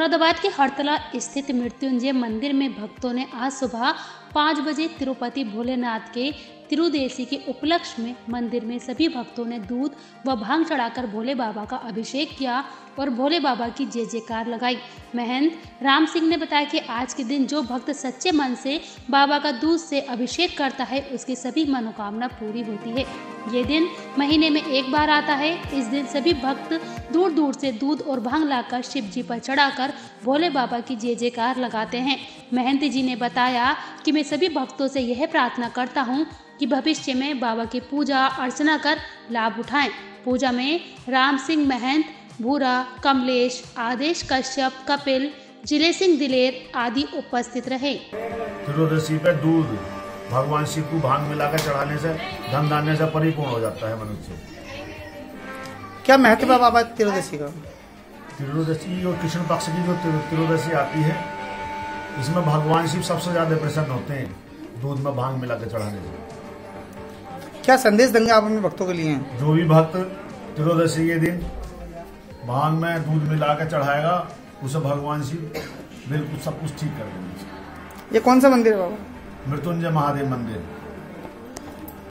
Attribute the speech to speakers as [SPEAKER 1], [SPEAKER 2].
[SPEAKER 1] मुरादाबाद के हड़तला स्थित मृत्युंजय मंदिर में भक्तों ने आज सुबह पाँच बजे तिरुपति भोलेनाथ के तिरुदेसी के उपलक्ष्य में मंदिर में सभी भक्तों ने दूध व भाँग चढ़ाकर भोले बाबा का अभिषेक किया और भोले बाबा की जय जयकार लगाई। महंत राम सिंह ने बताया कि आज के दिन जो भक्त सच्चे मन से बाबा का दूध से अभिषेक करता है, उसकी सभी मनोकामना पूरी होती है। ये दिन महीने में एक बार आता है। इस दिन सभी भक्त दूर दूर से दूध और भाँग लाकर शिव जी पर चढ़ाकर भोले बाबा की जय जयकार लगाते हैं। महंत जी ने बताया कि मैं सभी भक्तों से यह प्रार्थना करता हूँ कि भविष्य में बाबा की पूजा अर्चना कर लाभ उठाएँ। पूजा में राम सिंह महंत भूरा कमलेश आदेश कश्यप कपिल ज़िले सिंह दिलेर आदि उपस्थित रहे।
[SPEAKER 2] त्रियोदशी पे दूध भगवान शिव को भाँग मिलाकर चढ़ाने से धन धान्य से परिपूर्ण हो जाता है मनुष्य।
[SPEAKER 3] क्या महत्व है बाबा तिरुदशी का?
[SPEAKER 2] त्रियोदशी और कृष्ण पक्ष की जो तिर- त्रियोदशी आती है इसमें भगवान शिव सबसे ज़्यादा प्रसन्न होते हैं दूध में भाँग मिला के चढ़ाने से
[SPEAKER 3] क्या संदेश देंगे आप अपने भक्तों के लिए?
[SPEAKER 2] जो भी भक्त त्रियोदशी के दिन भाँग में दूध मिला के चढ़ाएगा उसे भगवान शिव बिल्कुल सब कुछ ठीक कर देंगे।
[SPEAKER 3] ये कौन सा मंदिर है बाबा?
[SPEAKER 2] मृत्युंजय महादेव मंदिर।